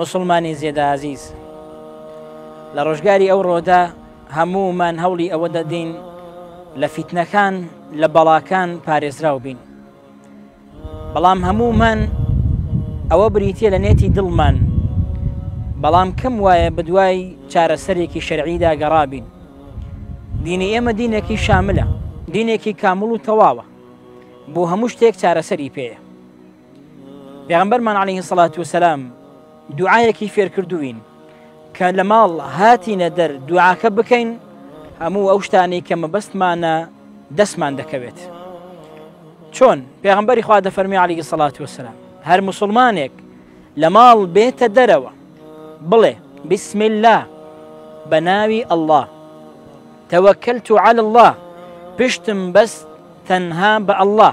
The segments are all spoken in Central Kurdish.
مسلمانی زێدە ئازیز لە ڕۆژگاری ئەو ڕۆدا هەموومان هەوڵی ئەوە دەدەین لە فیتنەکان لە بەڵاکان پارێزراو بین بەڵام هەموومان ئەوە بریتە لە نێتی دڵمان بەڵام کەم وایە بدوای چارەسەرێکی شەرعیدا گەڕابین دینی ئێمە دینێکی شاملە دینێکی کامل و تەواوە بۆ هەموو شتێک چارەسەری پێەیە پێغمبەرمان عليه الصلاة والسلام دوعایەکی فێرکردوین کە لە ماڵ هاتینە دەر دوعاکە بکەین هەموو ئەو شتانی کە مەبەستمانە دەستمان دەکەوێت چۆن پێغمبەری خوا دەفەرمی عليه الصلاة والسلام هەر مسلمانێک لە ماڵ بێتە دەرەوە بڵێ بسم الله بە ناوی ئەله تەوەکەلت و على الله پشتم بەست تەنها بە ئەله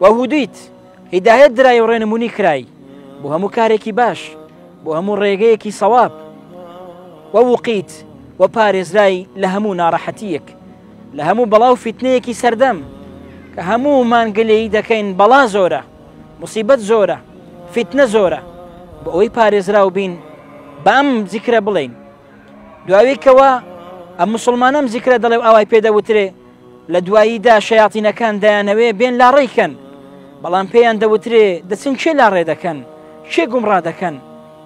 وە هودیت هیدایەت درای و ڕێنمونی کرای بۆ هەموو کارێکی باش بۆ هەموو ڕێگەیەکی سەواب وە وقیت وە پارێزرای لە هەموو ناڕەحەتیەک لە هەموو بەڵاو فیتنەیەکی سەردەم کە هەموو مانگلەی دەکەین بەڵا زۆرە مصیبەت زۆرە فیتنە زۆرە بۆ ئەوەی پارێزراو بین بەم زیکرە بڵین دواوی کەوە ئەم مسلمانم زیکرە دەڵێ ئاوای پێدەوترێ لە دواییدا شەیاتینەکان دەیانەوێ بێن لاڕێی کەن، بەڵام پێیان دەوترێ دەچن کێ لاڕێ دەکەن، کێ گومڕا دەکەن؟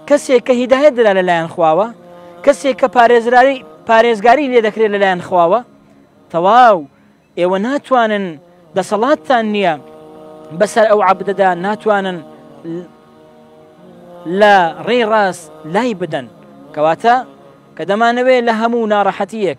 کەسێک کە هیدایەت درا لە لایەن خواوە، کەسێک کە پارێزراری پارێزگاری لێ دەکرێت لە لایەن خواوە، تەواو ئێوە ناتوانن دەسەڵاتتان نییە بەسەر ئەو عەبدەدا ناتوانن لە ڕێی ڕاست لای بدەن کەواتە کە دەمانەوێت لە هەموو ناڕەحەتیەک